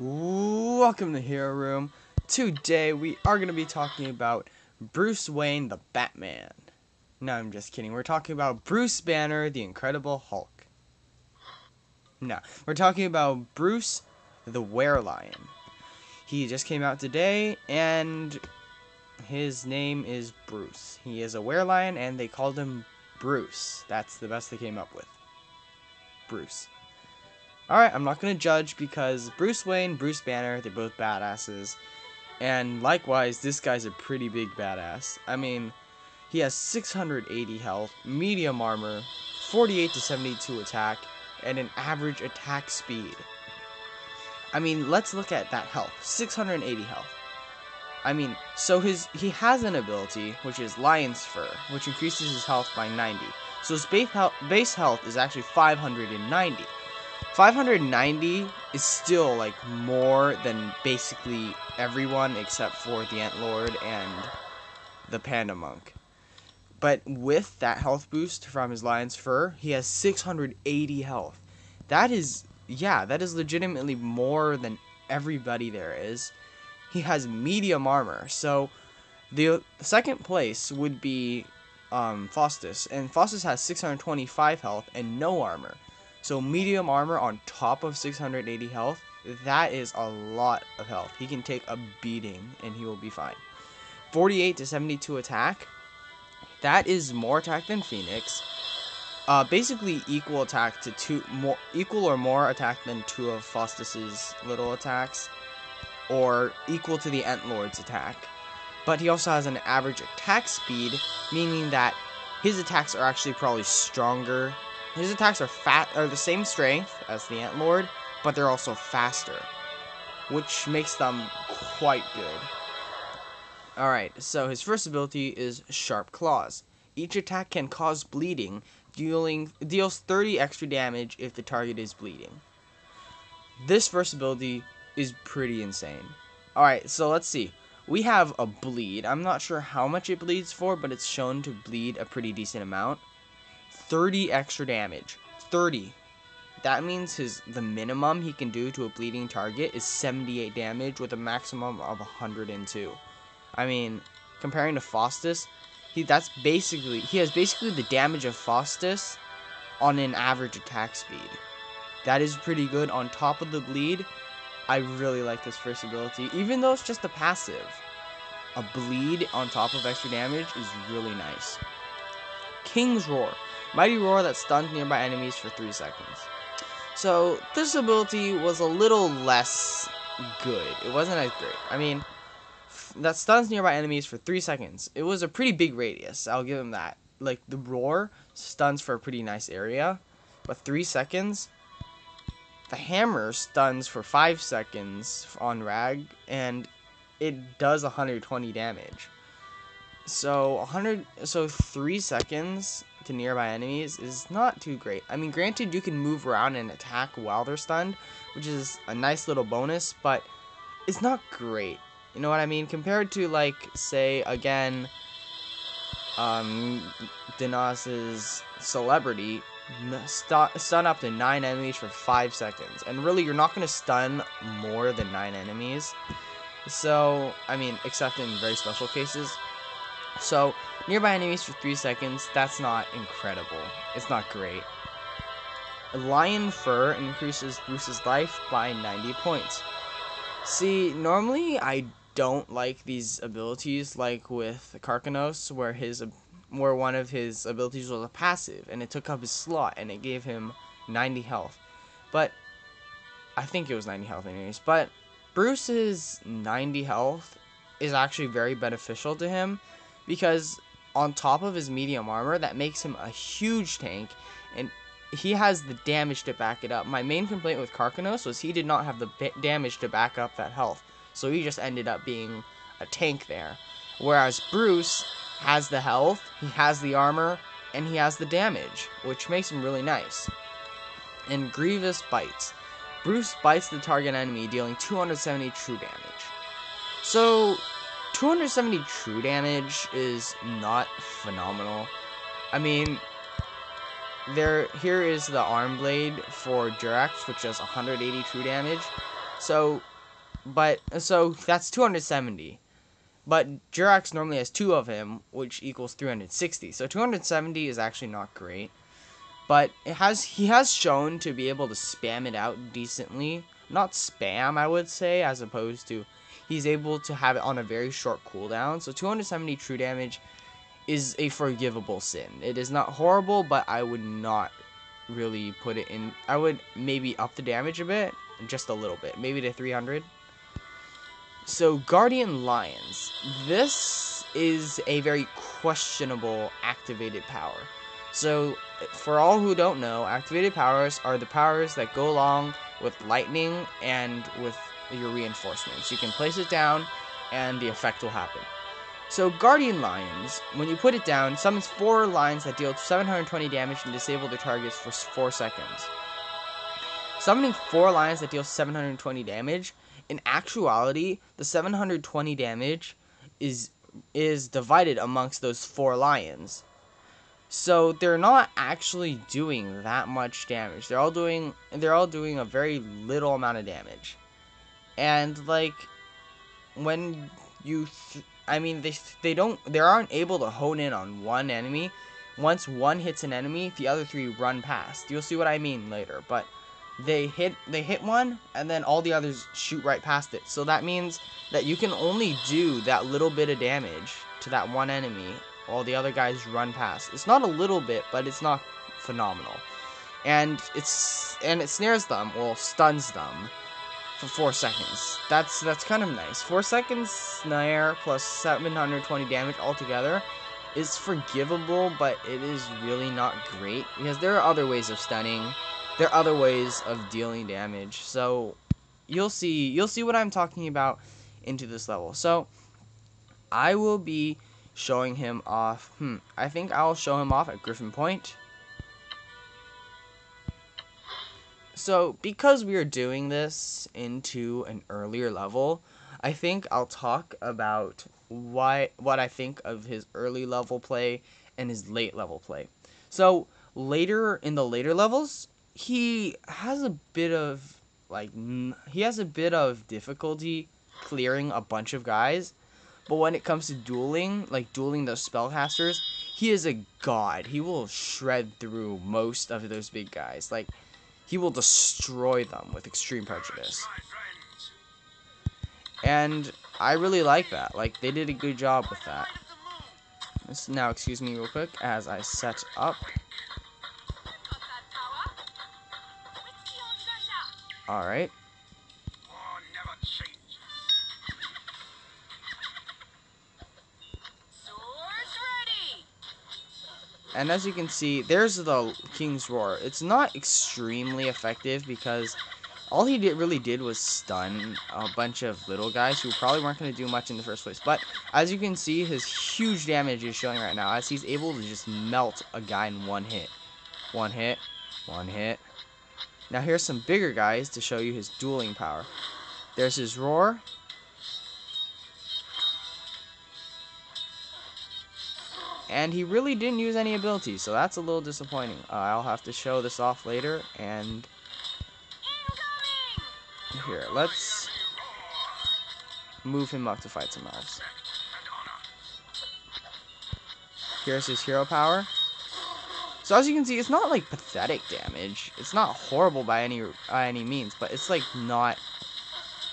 Welcome to Hero Room. Today we are going to be talking about Bruce Wayne the Batman. No, I'm just kidding. We're talking about Bruce Banner the Incredible Hulk. No, we're talking about Bruce the Werelion. He just came out today and his name is Bruce. He is a werelion and they called him Bruce. That's the best they came up with. Bruce. Alright, I'm not going to judge because Bruce Wayne, Bruce Banner, they're both badasses. And likewise, this guy's a pretty big badass. I mean, he has 680 health, medium armor, 48 to 72 attack, and an average attack speed. I mean, let's look at that health. 680 health. I mean, so his he has an ability which is Lion's Fur, which increases his health by 90. So his base health, base health is actually 590. 590 is still like more than basically everyone except for the Ant Lord and the Panda Monk. But with that health boost from his Lion's Fur, he has 680 health. That is, yeah, that is legitimately more than everybody there is. He has medium armor, so the second place would be um, Faustus, and Faustus has 625 health and no armor. So medium armor on top of 680 health, that is a lot of health. He can take a beating and he will be fine. 48 to 72 attack, that is more attack than Phoenix. Uh, basically equal attack to two more equal or more attack than two of Faustus's little attacks, or equal to the Ant Lord's attack. But he also has an average attack speed, meaning that his attacks are actually probably stronger. His attacks are fat are the same strength as the Ant Lord, but they're also faster, which makes them quite good. Alright, so his first ability is Sharp Claws. Each attack can cause bleeding, dealing deals 30 extra damage if the target is bleeding. This first ability is pretty insane. Alright, so let's see. We have a bleed. I'm not sure how much it bleeds for, but it's shown to bleed a pretty decent amount. 30 extra damage. 30. That means his the minimum he can do to a bleeding target is 78 damage with a maximum of 102. I mean, comparing to Faustus, he that's basically he has basically the damage of Faustus on an average attack speed. That is pretty good on top of the bleed. I really like this first ability, even though it's just a passive. A bleed on top of extra damage is really nice. King's Roar. Mighty Roar that stuns nearby enemies for 3 seconds. So, this ability was a little less good. It wasn't as great. I mean, that stuns nearby enemies for three seconds. It was a pretty big radius. I'll give him that. Like the roar stuns for a pretty nice area, but three seconds. The hammer stuns for five seconds on Rag, and it does 120 damage. So 100, so three seconds to nearby enemies is not too great. I mean, granted, you can move around and attack while they're stunned, which is a nice little bonus, but it's not great. You know what I mean? Compared to, like, say, again, um, Denas's celebrity, st stun up to 9 enemies for 5 seconds. And really, you're not going to stun more than 9 enemies. So, I mean, except in very special cases. So, nearby enemies for 3 seconds, that's not incredible. It's not great. Lion Fur increases Bruce's life by 90 points. See, normally I don't like these abilities, like with Karkinos, where his where one of his abilities was a passive, and it took up his slot, and it gave him 90 health. But I think it was 90 health anyways. But Bruce's 90 health is actually very beneficial to him because on top of his medium armor, that makes him a huge tank, and he has the damage to back it up. My main complaint with Karkinos was he did not have the damage to back up that health. So he just ended up being a tank there. Whereas Bruce has the health, he has the armor, and he has the damage, which makes him really nice. And Grievous bites. Bruce bites the target enemy, dealing 270 true damage. So, 270 true damage is not phenomenal. I mean, there here is the arm blade for Durax, which does 180 true damage. So, but so that's 270. But Durax normally has two of him, which equals 360. So 270 is actually not great. But it has he has shown to be able to spam it out decently. Not spam, I would say, as opposed to he's able to have it on a very short cooldown. So 270 true damage is a forgivable sin. It is not horrible, but I would not really put it in. I would maybe up the damage a bit, just a little bit, maybe to 300. So, Guardian Lions. This is a very questionable activated power. So, for all who don't know, activated powers are the powers that go along with lightning and with your reinforcements. You can place it down, and the effect will happen. So, Guardian Lions, when you put it down, summons four lions that deal 720 damage and disable their targets for 4 seconds. Summoning four lions that deal 720 damage in actuality, the 720 damage is is divided amongst those four lions. So they're not actually doing that much damage. They're all doing they're all doing a very little amount of damage. And like when you I mean they they don't they aren't able to hone in on one enemy. Once one hits an enemy, the other three run past. You'll see what I mean later, but they hit they hit one and then all the others shoot right past it. So that means that you can only do that little bit of damage to that one enemy while the other guys run past. It's not a little bit, but it's not phenomenal. And it's and it snares them, or stuns them for 4 seconds. That's that's kind of nice. 4 seconds snare plus 720 damage altogether is forgivable, but it is really not great because there are other ways of stunning there are other ways of dealing damage. So you'll see you'll see what I'm talking about into this level. So I will be showing him off. Hmm, I think I'll show him off at Griffin Point. So because we are doing this into an earlier level, I think I'll talk about why what I think of his early level play and his late level play. So later in the later levels, he has a bit of like he has a bit of difficulty clearing a bunch of guys, but when it comes to dueling, like dueling those spellcasters, he is a god. He will shred through most of those big guys. Like he will destroy them with extreme prejudice. And I really like that. Like they did a good job with that. Now, excuse me real quick as I set up Alright. And as you can see, there's the King's Roar. It's not extremely effective because all he did really did was stun a bunch of little guys who probably weren't going to do much in the first place. But as you can see, his huge damage is showing right now as he's able to just melt a guy in one hit. One hit, one hit, now here's some bigger guys to show you his dueling power. There's his roar. And he really didn't use any abilities, so that's a little disappointing. Uh, I'll have to show this off later, and... Here, let's move him up to fight some elves. Here's his hero power. So as you can see, it's not like pathetic damage. It's not horrible by any by any means, but it's like not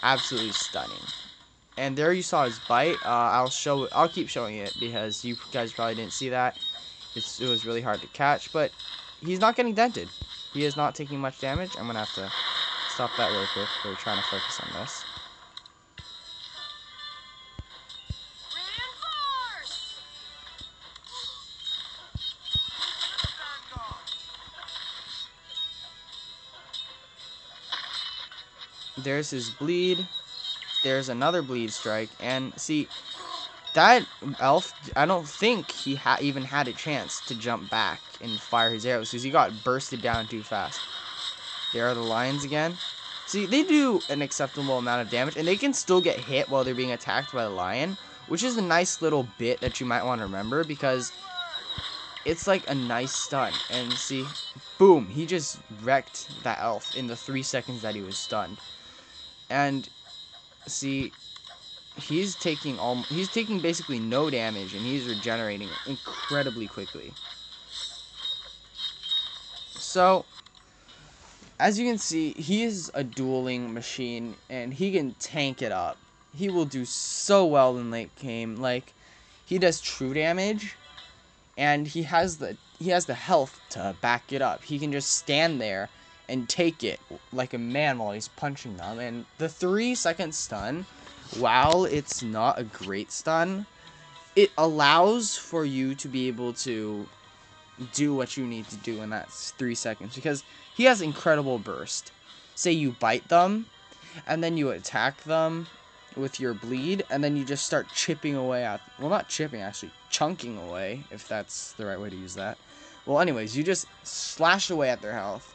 absolutely stunning. And there you saw his bite. Uh, I'll show. I'll keep showing it because you guys probably didn't see that. It's, it was really hard to catch, but he's not getting dented. He is not taking much damage. I'm gonna have to stop that real quick. We're trying to focus on this. There's his bleed. There's another bleed strike. And see, that elf, I don't think he ha even had a chance to jump back and fire his arrows because he got bursted down too fast. There are the lions again. See, they do an acceptable amount of damage, and they can still get hit while they're being attacked by the lion, which is a nice little bit that you might want to remember because it's like a nice stun. And see, boom, he just wrecked that elf in the three seconds that he was stunned. And see, he's taking all he's taking basically no damage and he's regenerating incredibly quickly. So, as you can see, he is a dueling machine and he can tank it up. He will do so well in late game. Like, he does true damage and he has the he has the health to back it up. He can just stand there and take it like a man while he's punching them. And the three second stun, while it's not a great stun, it allows for you to be able to do what you need to do in that three seconds because he has incredible burst. Say you bite them, and then you attack them with your bleed, and then you just start chipping away at well, not chipping actually, chunking away if that's the right way to use that. Well, anyways, you just slash away at their health,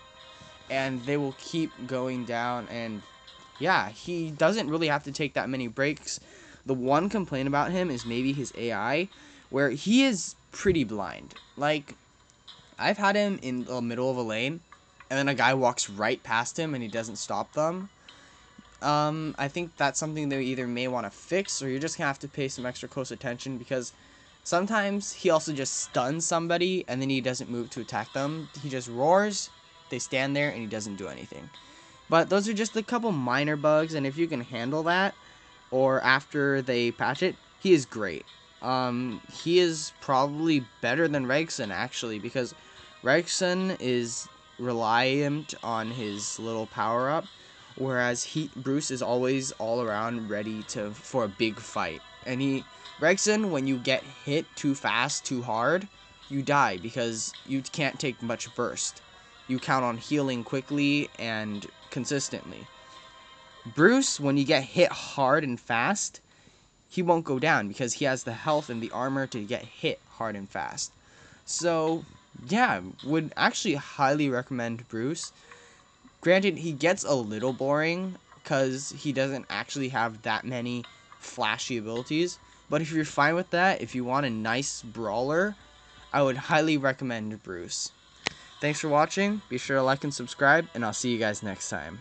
and they will keep going down. And yeah, he doesn't really have to take that many breaks. The one complaint about him is maybe his AI, where he is pretty blind. Like I've had him in the middle of a lane, and then a guy walks right past him and he doesn't stop them. Um, I think that's something they either may want to fix or you're just gonna have to pay some extra close attention because sometimes he also just stuns somebody and then he doesn't move to attack them. He just roars, they stand there, and he doesn't do anything. But those are just a couple minor bugs, and if you can handle that, or after they patch it, he is great. Um, he is probably better than Regson actually because Regson is reliant on his little power up, whereas he Bruce is always all around ready to for a big fight. And he Regson, when you get hit too fast, too hard, you die because you can't take much burst. You count on healing quickly and consistently. Bruce, when you get hit hard and fast, he won't go down because he has the health and the armor to get hit hard and fast. So yeah, would actually highly recommend Bruce. Granted, he gets a little boring because he doesn't actually have that many flashy abilities. But if you're fine with that, if you want a nice brawler, I would highly recommend Bruce. Thanks for watching. Be sure to like and subscribe, and I'll see you guys next time.